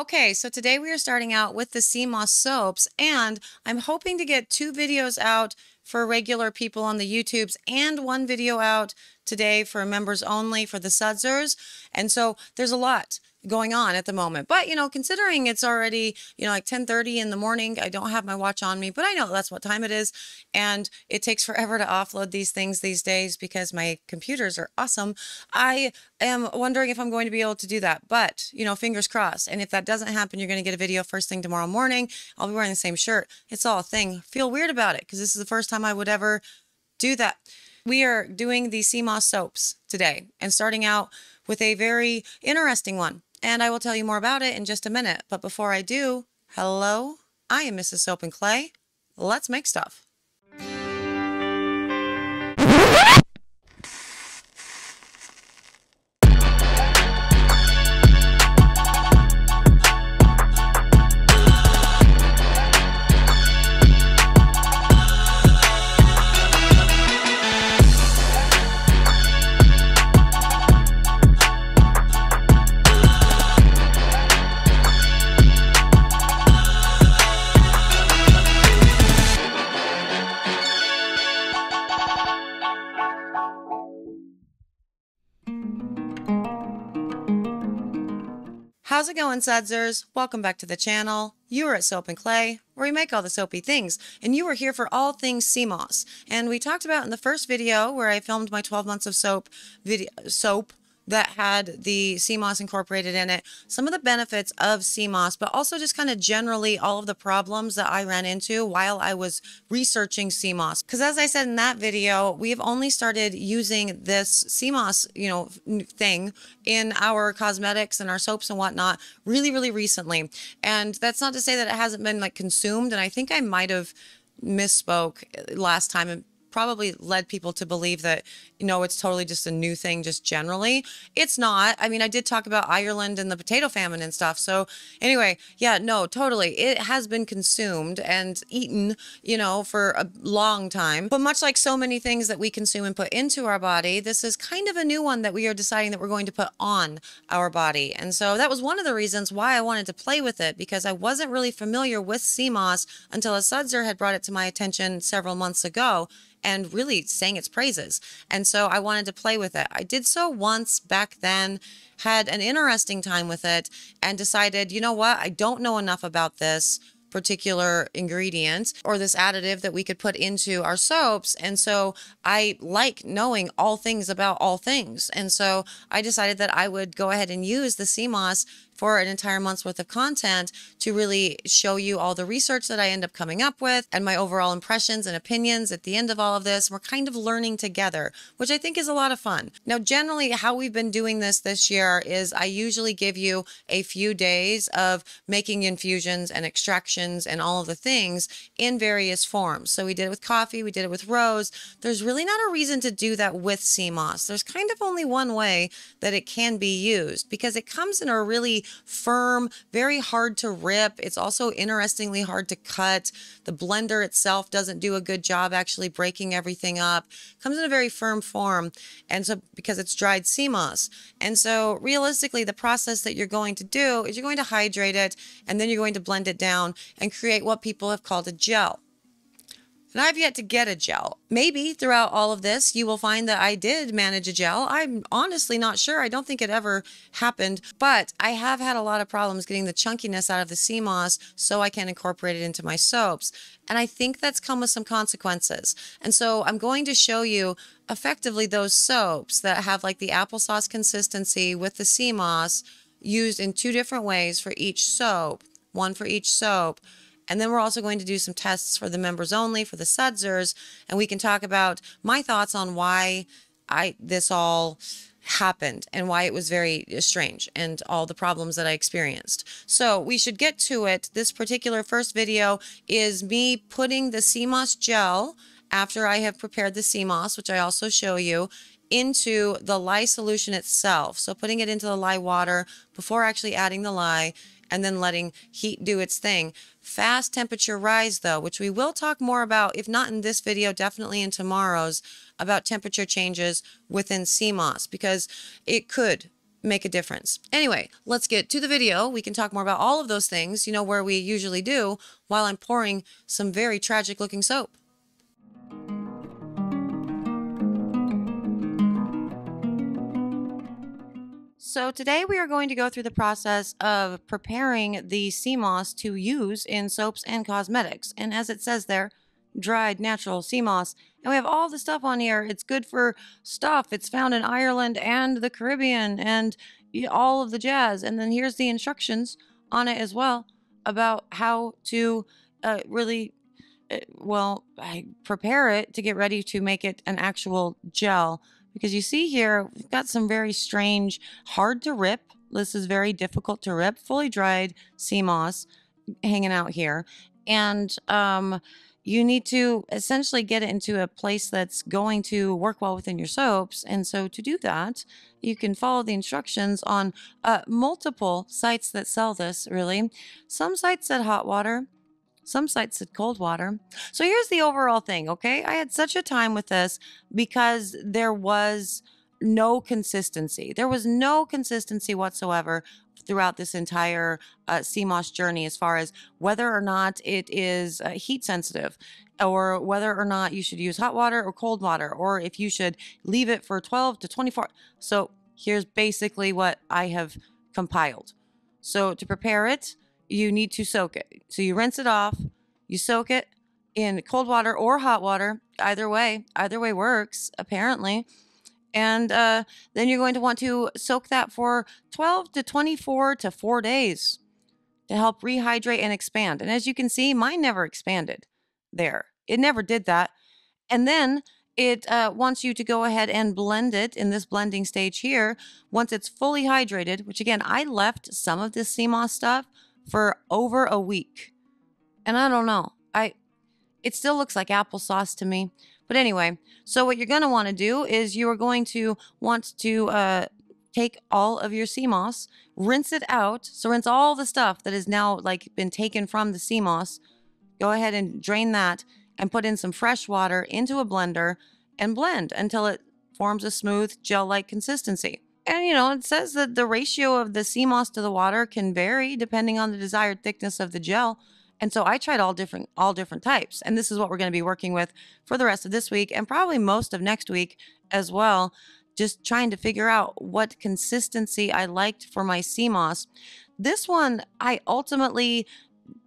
Okay, so today we are starting out with the sea moss soaps, and I'm hoping to get two videos out for regular people on the YouTubes and one video out today for members only for the Sudsers. And so there's a lot going on at the moment. But, you know, considering it's already, you know, like 10:30 in the morning, I don't have my watch on me, but I know that's what time it is, and it takes forever to offload these things these days because my computers are awesome. I am wondering if I'm going to be able to do that. But, you know, fingers crossed. And if that doesn't happen, you're going to get a video first thing tomorrow morning. I'll be wearing the same shirt. It's all a thing. Feel weird about it because this is the first time I would ever do that. We are doing the moss soaps today and starting out with a very interesting one and I will tell you more about it in just a minute. But before I do, hello, I am Mrs. Soap and Clay. Let's make stuff. How's it going, Sudsers? Welcome back to the channel. You are at Soap and Clay, where we make all the soapy things, and you are here for all things sea moss. And we talked about in the first video where I filmed my 12 months of soap video soap that had the moss incorporated in it, some of the benefits of moss, but also just kind of generally all of the problems that I ran into while I was researching sea moss. Because as I said in that video, we've only started using this moss, you know, thing in our cosmetics and our soaps and whatnot really, really recently. And that's not to say that it hasn't been like consumed. And I think I might have misspoke eh, last time and probably led people to believe that you know it's totally just a new thing just generally. It's not. I mean i did talk about ireland and the potato famine and stuff. So anyway yeah no totally. It has been consumed and eaten you know for a long time. But much like so many things that we consume and put into our body this is kind of a new one that we are deciding that we're going to put on our body. And so that was one of the reasons why i wanted to play with it because i wasn't really familiar with moss until a sudser had brought it to my attention several months ago and really sang its praises. And so I wanted to play with it. I did so once back then, had an interesting time with it, and decided, you know what, I don't know enough about this particular ingredient or this additive that we could put into our soaps. And so I like knowing all things about all things. And so I decided that I would go ahead and use the sea moss for an entire month's worth of content to really show you all the research that I end up coming up with and my overall impressions and opinions at the end of all of this. We're kind of learning together, which I think is a lot of fun. Now, generally, how we've been doing this this year is I usually give you a few days of making infusions and extractions and all of the things in various forms. So we did it with coffee, we did it with rose. There's really not a reason to do that with sea moss. There's kind of only one way that it can be used because it comes in a really firm, very hard to rip. It's also interestingly hard to cut. The blender itself doesn't do a good job actually breaking everything up. Comes in a very firm form. And so because it's dried sea moss. And so realistically, the process that you're going to do is you're going to hydrate it and then you're going to blend it down and create what people have called a gel. And I've yet to get a gel. Maybe throughout all of this, you will find that I did manage a gel. I'm honestly not sure. I don't think it ever happened, but I have had a lot of problems getting the chunkiness out of the sea moss so I can incorporate it into my soaps. And I think that's come with some consequences. And so I'm going to show you effectively those soaps that have like the applesauce consistency with the sea moss used in two different ways for each soap, one for each soap and then we're also going to do some tests for the members only, for the sudsers, and we can talk about my thoughts on why I this all happened and why it was very uh, strange and all the problems that I experienced. So we should get to it. This particular first video is me putting the moss gel after I have prepared the moss, which I also show you, into the lye solution itself. So putting it into the lye water before actually adding the lye and then letting heat do its thing. Fast temperature rise though, which we will talk more about, if not in this video, definitely in tomorrow's, about temperature changes within moss because it could make a difference. Anyway, let's get to the video. We can talk more about all of those things, you know, where we usually do while I'm pouring some very tragic looking soap. So today we are going to go through the process of preparing the sea moss to use in soaps and cosmetics. And as it says there, dried natural sea moss. And we have all the stuff on here. It's good for stuff. It's found in Ireland and the Caribbean and all of the jazz. And then here's the instructions on it as well about how to uh, really, uh, well, prepare it to get ready to make it an actual gel because you see here, we've got some very strange, hard to rip. This is very difficult to rip, fully dried sea moss hanging out here. And um, you need to essentially get it into a place that's going to work well within your soaps. And so to do that, you can follow the instructions on uh, multiple sites that sell this, really. Some sites said hot water, some sites said cold water. So here's the overall thing, okay? I had such a time with this because there was no consistency. There was no consistency whatsoever throughout this entire uh, moss journey as far as whether or not it is uh, heat sensitive or whether or not you should use hot water or cold water or if you should leave it for 12 to 24. So here's basically what I have compiled. So to prepare it, you need to soak it. So you rinse it off, you soak it in cold water or hot water. Either way, either way works, apparently. And uh, then you're going to want to soak that for 12 to 24 to four days to help rehydrate and expand. And as you can see, mine never expanded there. It never did that. And then it uh, wants you to go ahead and blend it in this blending stage here. Once it's fully hydrated, which again, I left some of this sea moss stuff for over a week. And I don't know. I it still looks like applesauce to me. But anyway, so what you're going to want to do is you are going to want to uh, take all of your sea moss, rinse it out. So rinse all the stuff that has now like been taken from the sea moss. Go ahead and drain that and put in some fresh water into a blender and blend until it forms a smooth gel-like consistency. And you know, it says that the ratio of the sea moss to the water can vary depending on the desired thickness of the gel. And so I tried all different all different types. And this is what we're going to be working with for the rest of this week and probably most of next week as well. Just trying to figure out what consistency I liked for my sea moss. This one I ultimately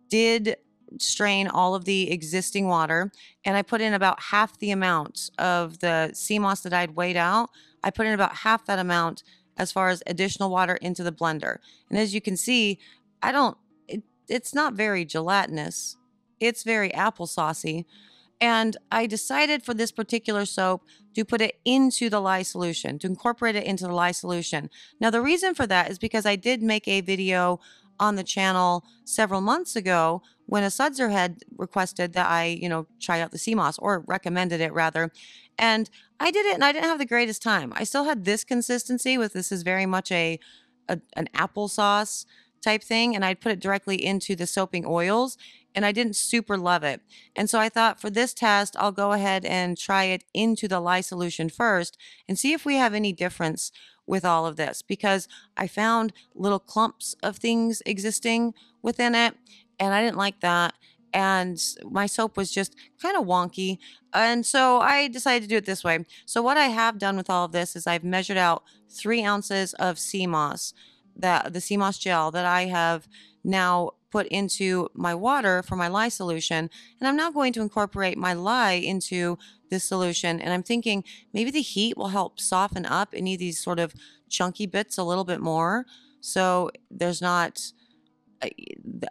did strain all of the existing water and I put in about half the amount of the sea moss that I'd weighed out I put in about half that amount as far as additional water into the blender. And as you can see, I don't, it, it's not very gelatinous. It's very applesaucy. And I decided for this particular soap to put it into the lye solution, to incorporate it into the lye solution. Now, the reason for that is because I did make a video on the channel several months ago when a sudser had requested that I, you know, try out the sea moss or recommended it rather. And I did it and I didn't have the greatest time. I still had this consistency with this is very much a, a an applesauce type thing and I'd put it directly into the soaping oils and I didn't super love it. And so I thought for this test, I'll go ahead and try it into the lye solution first and see if we have any difference with all of this because I found little clumps of things existing within it and I didn't like that. And my soap was just kind of wonky. And so I decided to do it this way. So, what I have done with all of this is I've measured out three ounces of sea moss, that the sea moss gel that I have now put into my water for my lye solution. And I'm now going to incorporate my lye into this solution. And I'm thinking maybe the heat will help soften up any of these sort of chunky bits a little bit more. So there's not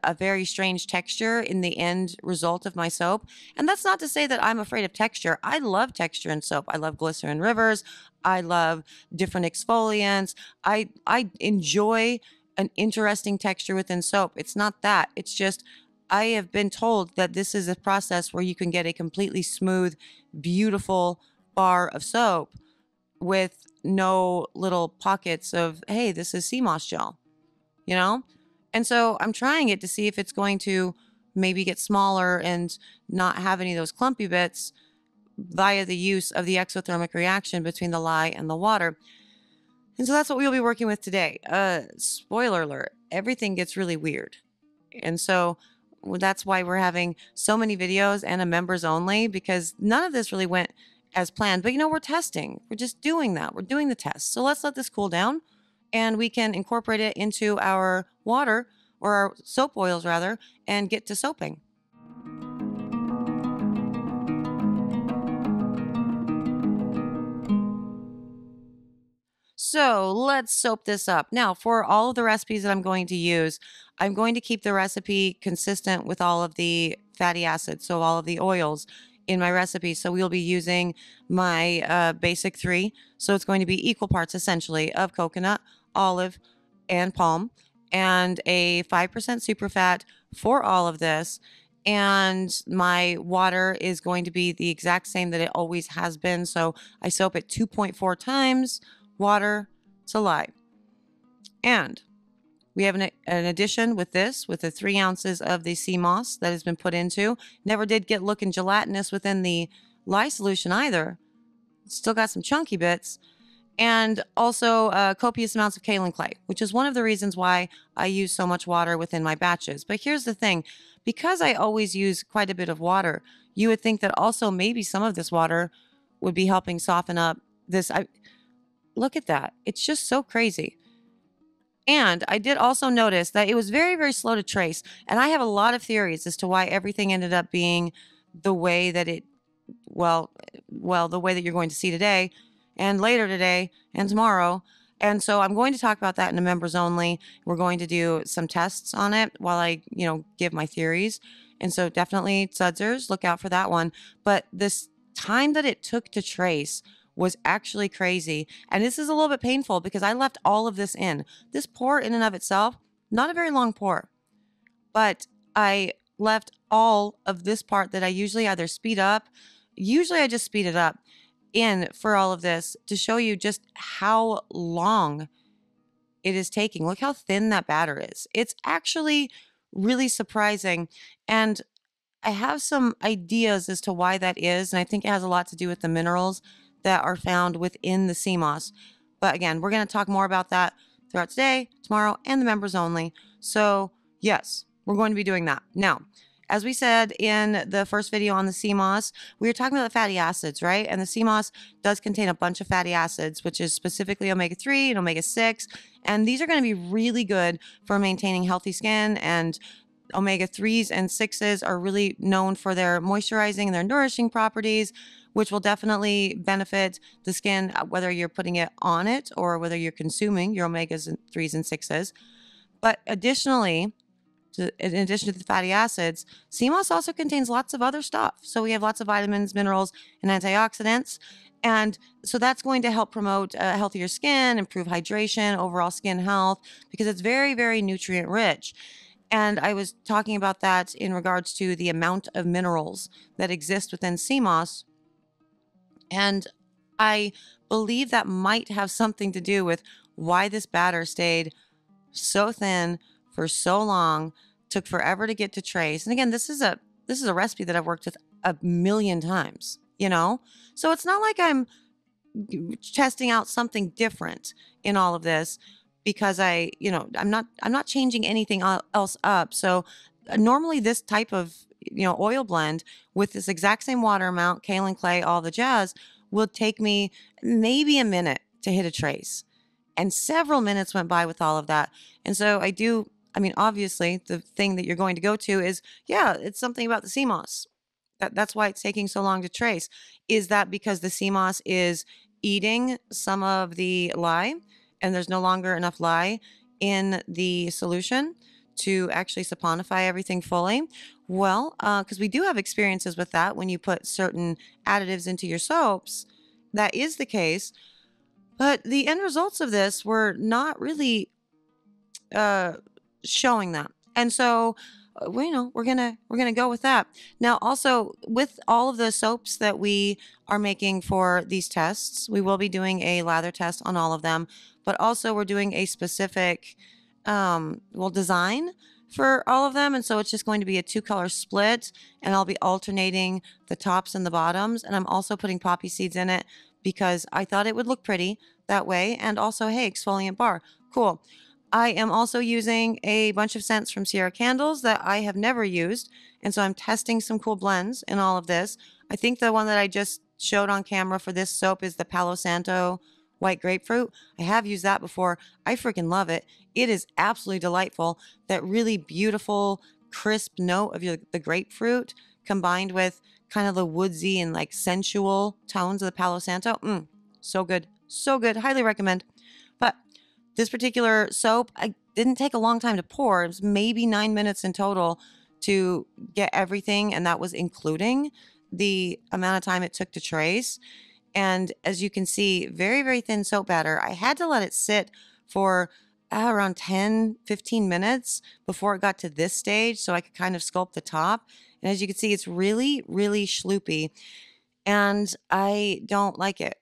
a, very strange texture in the end result of my soap. And that's not to say that I'm afraid of texture. I love texture in soap. I love glycerin rivers. I love different exfoliants. I I enjoy an interesting texture within soap. It's not that. It's just I have been told that this is a process where you can get a completely smooth, beautiful bar of soap with no little pockets of, hey, this is sea moss gel, you know? And so I'm trying it to see if it's going to maybe get smaller and not have any of those clumpy bits via the use of the exothermic reaction between the lye and the water. And so that's what we'll be working with today. Uh, spoiler alert, everything gets really weird. And so that's why we're having so many videos and a members only because none of this really went as planned. But you know, we're testing. We're just doing that. We're doing the test. So let's let this cool down and we can incorporate it into our water or our soap oils rather and get to soaping. So let's soap this up. Now, for all of the recipes that I'm going to use, I'm going to keep the recipe consistent with all of the fatty acids, so all of the oils in my recipe. So we'll be using my uh, basic three. So it's going to be equal parts essentially of coconut, olive, and palm, and a 5% super fat for all of this. And my water is going to be the exact same that it always has been. So I soap it 2.4 times water to lye. And we have an, an, addition with this, with the three ounces of the sea moss that has been put into. Never did get looking gelatinous within the lye solution either. Still got some chunky bits. And also uh, copious amounts of kaolin clay, which is one of the reasons why I use so much water within my batches. But here's the thing because I always use quite a bit of water, you would think that also maybe some of this water would be helping soften up this. I, look at that. It's just so crazy. And I did also notice that it was very, very slow to trace. And I have a lot of theories as to why everything ended up being the way that it, well, well, the way that you're going to see today and later today and tomorrow. And so I'm going to talk about that in the members only. We're going to do some tests on it while I, you know, give my theories. And so definitely Sudsers, look out for that one. But this time that it took to trace was actually crazy. And this is a little bit painful because I left all of this in. This pour in and of itself, not a very long pour, but I left all of this part that I usually either speed up, usually I just speed it up in for all of this to show you just how long it is taking. Look how thin that batter is. It's actually really surprising. And I have some ideas as to why that is. And I think it has a lot to do with the minerals that are found within the moss. But again, we're going to talk more about that throughout today, tomorrow, and the members only. So, yes, we're going to be doing that. Now, as we said in the first video on the moss, we were talking about the fatty acids, right? And the moss does contain a bunch of fatty acids, which is specifically omega 3 and omega 6. And these are going to be really good for maintaining healthy skin and omega 3s and 6s are really known for their moisturizing and their nourishing properties which will definitely benefit the skin, uh, whether you're putting it on it or whether you're consuming your omegas 3s and 6s. But additionally, to, in addition to the fatty acids, sea moss also contains lots of other stuff. So we have lots of vitamins, minerals, and antioxidants. And so that's going to help promote healthier skin, improve hydration, overall skin health, because it's very, very nutrient rich. And I was talking about that in regards to the amount of minerals that exist within sea moss and I believe that might have something to do with why this batter stayed so thin for so long, took forever to get to trace. And again, this is a this is a recipe that I've worked with a million times, you know? So it's not like I'm testing out something different in all of this because I, you know, I'm not I'm not changing anything else up. So uh, normally this type of you know, oil blend with this exact same water amount, kaolin clay, all the jazz, will take me maybe a minute to hit a trace. And several minutes went by with all of that. And so I do, I mean, obviously, the thing that you're going to go to is, yeah, it's something about the sea moss. That, that's why it's taking so long to trace. Is that because the sea moss is eating some of the lye and there's no longer enough lye in the solution? to actually saponify everything fully? Well, because uh, we do have experiences with that when you put certain additives into your soaps. That is the case. But the end results of this were not really uh, showing that. And so, uh, you know, we're gonna we're gonna go with that. Now, also with all of the soaps that we are making for these tests, we will be doing a lather test on all of them. But also, we're doing a specific um, well, design for all of them. And so it's just going to be a two color split and I'll be alternating the tops and the bottoms. And I'm also putting poppy seeds in it because I thought it would look pretty that way. And also, hey, exfoliant bar. Cool. I am also using a bunch of scents from Sierra Candles that I have never used. And so I'm testing some cool blends in all of this. I think the one that I just showed on camera for this soap is the Palo Santo white grapefruit. I have used that before. I freaking love it. It is absolutely delightful. That really beautiful, crisp note of your, the grapefruit combined with kind of the woodsy and like sensual tones of the Palo Santo. Mm, so good. So good. Highly recommend. This particular soap, I didn't take a long time to pour. It was maybe nine minutes in total to get everything, and that was including the amount of time it took to trace. And as you can see, very, very thin soap batter. I had to let it sit for uh, around 10, 15 minutes before it got to this stage so I could kind of sculpt the top. And as you can see, it's really, really schloopy. And I don't like it.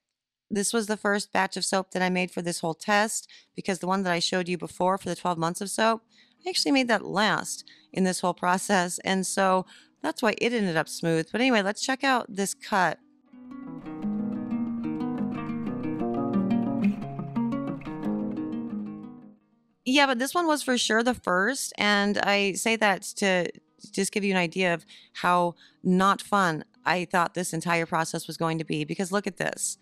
This was the first batch of soap that I made for this whole test because the one that I showed you before for the 12 months of soap, I actually made that last in this whole process. And so that's why it ended up smooth. But anyway, let's check out this cut. Yeah, but this one was for sure the first. And I say that to just give you an idea of how not fun I thought this entire process was going to be. Because look at this.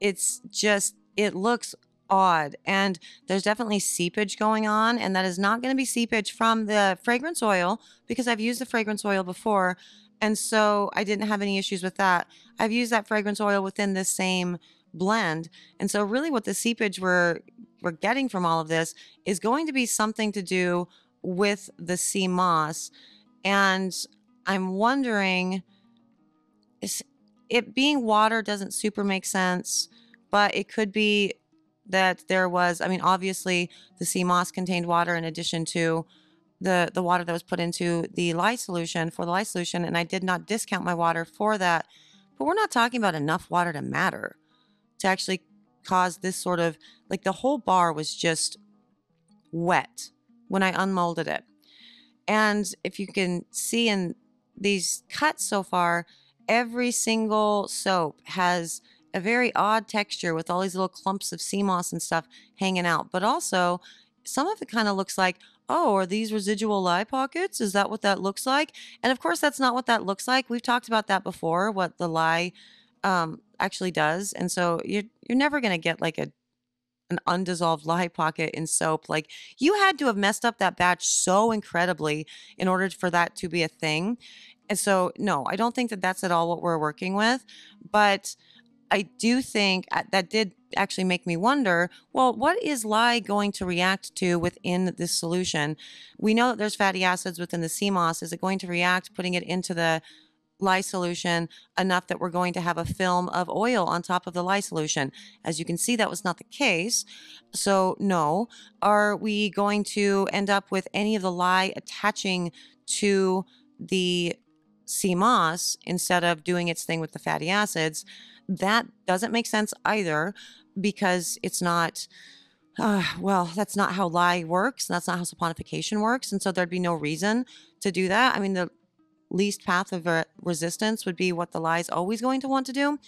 It's just, it looks odd. And there's definitely seepage going on. And that is not going to be seepage from the fragrance oil because I've used the fragrance oil before. And so I didn't have any issues with that. I've used that fragrance oil within the same blend. And so really what the seepage we're we're getting from all of this is going to be something to do with the sea moss. And I'm wondering it being water doesn't super make sense, but it could be that there was, I mean, obviously the sea moss contained water in addition to the, the water that was put into the lye solution for the lye solution. And I did not discount my water for that. But we're not talking about enough water to matter to actually cause this sort of like the whole bar was just wet when I unmolded it. And if you can see in these cuts so far, every single soap has a very odd texture with all these little clumps of sea moss and stuff hanging out. But also, some of it kind of looks like, oh, are these residual lye pockets? Is that what that looks like? And of course, that's not what that looks like. We've talked about that before, what the lye um, actually does. And so you're, you're never going to get like a an undissolved lye pocket in soap. Like you had to have messed up that batch so incredibly in order for that to be a thing. And so, no, I don't think that that's at all what we're working with. But I do think uh, that did actually make me wonder well, what is lye going to react to within this solution? We know that there's fatty acids within the moss. Is it going to react putting it into the lye solution enough that we're going to have a film of oil on top of the lye solution. As you can see, that was not the case. So, no. Are we going to end up with any of the lye attaching to the sea moss instead of doing its thing with the fatty acids? That doesn't make sense either because it's not. Uh, well, that's not how lye works. That's not how saponification works. And so there'd be no reason to do that. I mean, the least path of uh, resistance would be what the lye is always going to want to do.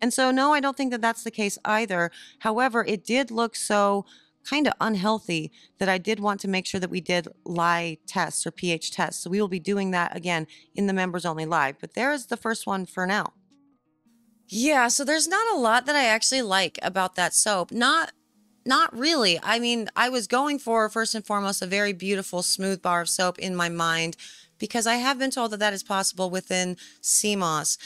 And so, no, I don't think that that's the case either. However, it did look so kind of unhealthy that I did want to make sure that we did lye tests or pH tests. So we will be doing that again in the members only live. But there is the first one for now. Yeah, so there's not a lot that I actually like about that soap. Not not really. I mean, I was going for first and foremost a very beautiful smooth bar of soap in my mind because I have been told that that is possible within sea moss.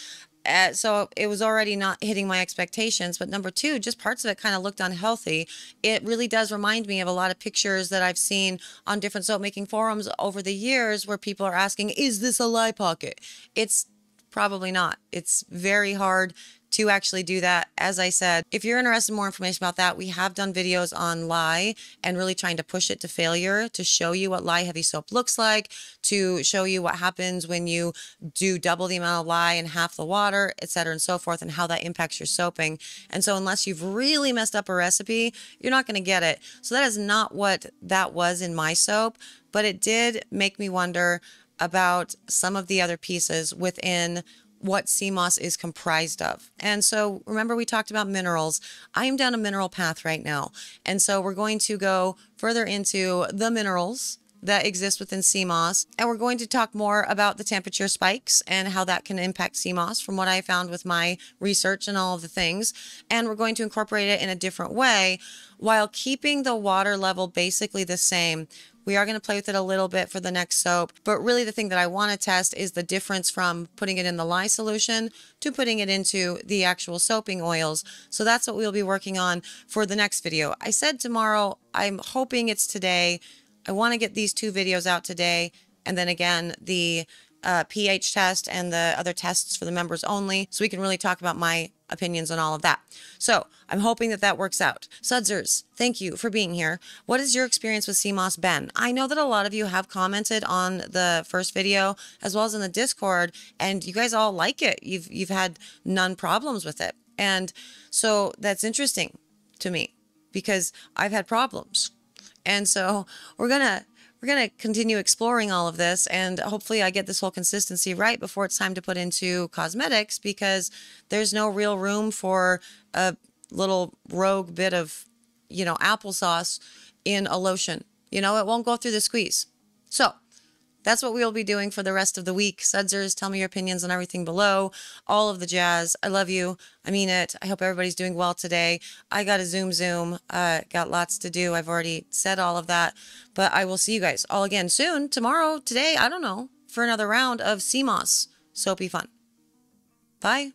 Uh, so it was already not hitting my expectations. But number two, just parts of it kind of looked unhealthy. It really does remind me of a lot of pictures that I've seen on different soap making forums over the years where people are asking, is this a lye pocket? It's probably not. It's very hard to actually do that. As I said, if you're interested in more information about that, we have done videos on lye and really trying to push it to failure to show you what lye heavy soap looks like, to show you what happens when you do double the amount of lye and half the water, et cetera, and so forth, and how that impacts your soaping. And so, unless you've really messed up a recipe, you're not going to get it. So, that is not what that was in my soap, but it did make me wonder about some of the other pieces within what sea moss is comprised of. And so remember we talked about minerals. I am down a mineral path right now. And so we're going to go further into the minerals that exist within sea moss. And we're going to talk more about the temperature spikes and how that can impact sea moss from what I found with my research and all of the things. And we're going to incorporate it in a different way while keeping the water level basically the same. We are going to play with it a little bit for the next soap, but really the thing that I want to test is the difference from putting it in the lye solution to putting it into the actual soaping oils. So that's what we'll be working on for the next video. I said tomorrow, I'm hoping it's today. I want to get these two videos out today. And then again, the uh, pH test and the other tests for the members only, so we can really talk about my opinions on all of that. So I'm hoping that that works out. Sudsers, thank you for being here. What is your experience with sea moss Ben? I know that a lot of you have commented on the first video as well as in the Discord, and you guys all like it. You've you've had none problems with it, and so that's interesting to me because I've had problems. And so we're going to we're going to continue exploring all of this and hopefully I get this whole consistency right before it's time to put into cosmetics because there's no real room for a little rogue bit of, you know, applesauce in a lotion. You know, it won't go through the squeeze. So, that's what we'll be doing for the rest of the week. Sudsers, tell me your opinions on everything below. All of the jazz. I love you. I mean it. I hope everybody's doing well today. I got a Zoom Zoom. Uh, got lots to do. I've already said all of that. But I will see you guys all again soon. Tomorrow, today, I don't know, for another round of moss. Soapy fun. Bye.